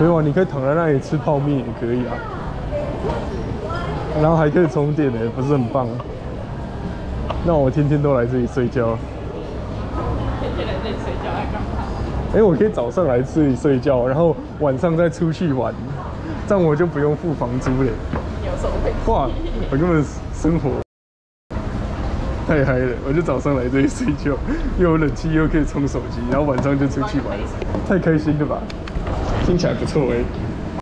没有啊，你可以躺在那里吃泡面也可以啊，然后还可以充电呢，不是很棒？那我天天都来这里睡觉。天天来这里睡觉还干嘛？哎、我可以早上来这里睡觉，然后晚上再出去玩，这样我就不用付房租了。你有什么我根本生活太嗨了！我就早上来这里睡觉，又有冷气，又可以充手机，然后晚上就出去玩，太开心了吧？听起来不错哎、